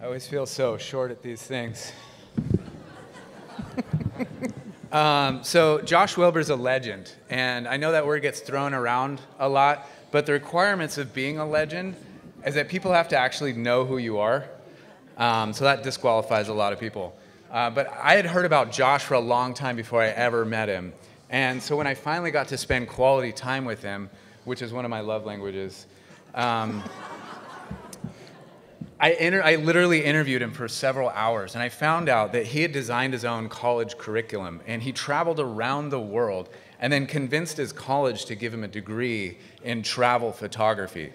I always feel so short at these things. um, so Josh Wilbur's a legend, and I know that word gets thrown around a lot, but the requirements of being a legend is that people have to actually know who you are. Um, so that disqualifies a lot of people. Uh, but I had heard about Josh for a long time before I ever met him. And so when I finally got to spend quality time with him, which is one of my love languages, um, I, inter- I literally interviewed him for several hours, and I found out that he had designed his own college curriculum, and he traveled around the world and then convinced his college to give him a degree in travel photography.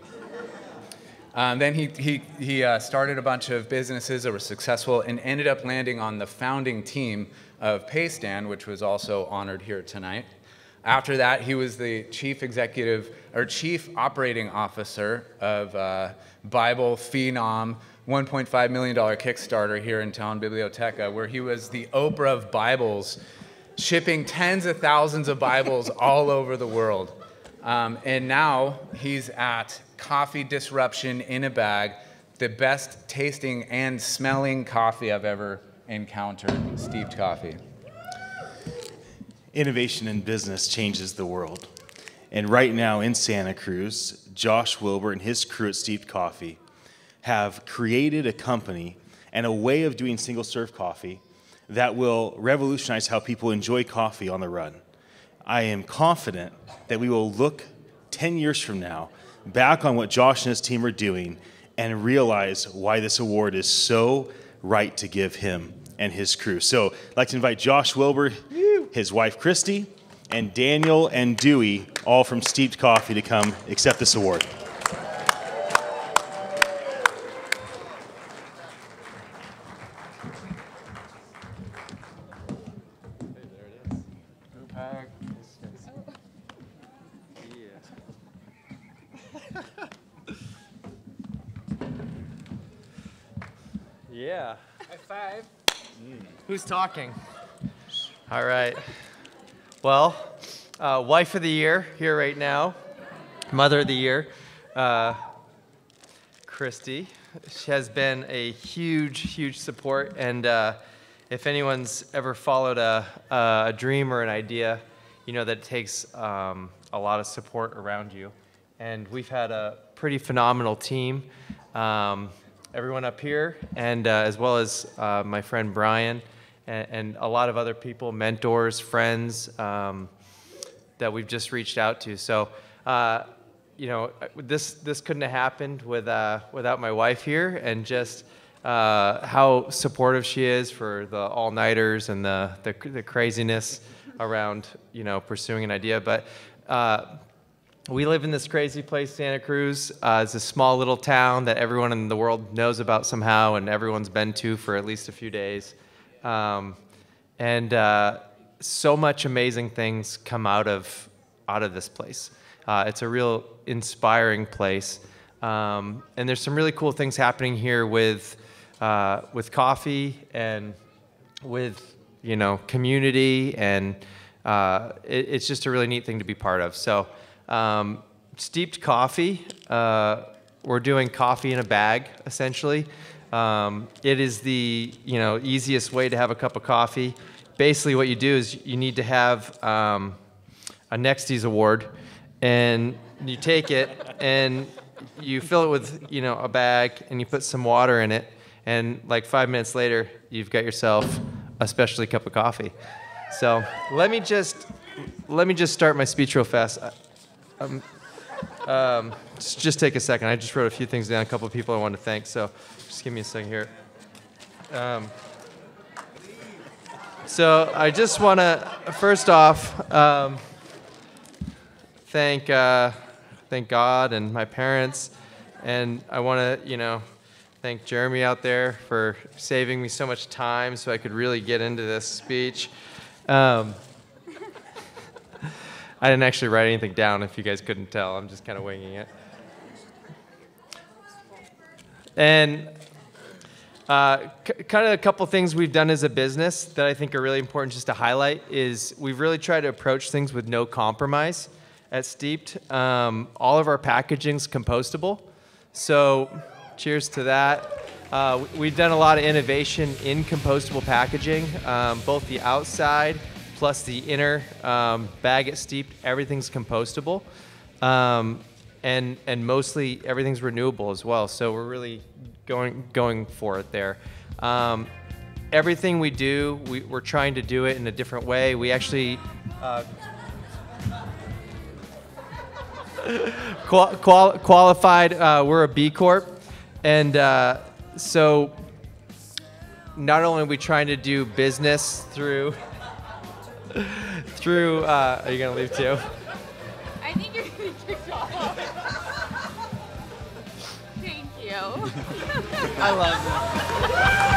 Um, then he, he, he uh, started a bunch of businesses that were successful and ended up landing on the founding team of Paystand, which was also honored here tonight. After that, he was the chief executive or chief operating officer of uh, Bible Phenom, $1.5 million Kickstarter here in town, Bibliotheca, where he was the Oprah of Bibles, shipping tens of thousands of Bibles all over the world. Um, and now he's at Coffee Disruption in a Bag, the best tasting and smelling coffee I've ever encountered, steeped coffee. Innovation in business changes the world. And right now in Santa Cruz, Josh Wilbur and his crew at Steeped Coffee have created a company and a way of doing single serve coffee that will revolutionize how people enjoy coffee on the run. I am confident that we will look 10 years from now back on what Josh and his team are doing and realize why this award is so right to give him and his crew. So I'd like to invite Josh Wilbur, his wife Christy, and Daniel and Dewey, all from Steeped Coffee, to come accept this award. Yeah. High five. Who's talking? All right. Well, uh, wife of the year here right now, mother of the year, uh, Christy. She has been a huge, huge support. And uh, if anyone's ever followed a, a dream or an idea, you know that it takes um, a lot of support around you. And we've had a pretty phenomenal team. Um, everyone up here, and uh, as well as uh, my friend Brian, and, and, a lot of other people, mentors, friends um, that we've just reached out to. So, uh, you know, this this couldn't have happened with uh, without my wife here, and just uh, how supportive she is for the all nighters and the, the, the craziness around you know pursuing an idea, but. Uh, we live in this crazy place, Santa Cruz. Uh, it's a small little town that everyone in the world knows about somehow, and everyone's been to for at least a few days. Um, and uh, so much amazing things come out of out of this place. Uh, it's a real inspiring place, um, and there's some really cool things happening here with uh, with coffee and with you know community, and uh, it, it's just a really neat thing to be part of. So. Um, steeped coffee. Uh, we're doing coffee in a bag, essentially. Um, it is the you know easiest way to have a cup of coffee. Basically, what you do is you need to have um, a Nexties award, and you take it and you fill it with you know a bag, and you put some water in it, and like five minutes later, you've got yourself a specialty cup of coffee. So let me just let me just start my speech real fast. Um, um, just, take a second. I just wrote a few things down, a couple of people I want to thank. So just give me a second here. Um, so I just want to, first off, um, thank uh, thank God and my parents, and I want to, you know, thank Jeremy out there for saving me so much time so I could really get into this speech. Um, I didn't actually write anything down if you guys couldn't tell. I'm just kind of winging it. And uh, kind of a couple things we've done as a business that I think are really important just to highlight is we've really tried to approach things with no compromise at Steeped. Um, all of our packaging's compostable. So cheers to that. Uh, we've done a lot of innovation in compostable packaging, um, both the outside plus the inner um, bag it steeped. Everything's compostable, um, and and mostly everything's renewable as well. So we're really going going for it there. Um, everything we do, we, we're trying to do it in a different way. We actually uh, qual- qualified. Uh, we're a B Corp, and uh, so not only are we trying to do business through through. Uh, are you gonna leave too? I think you're gonna get kicked off. Thank you. I love that.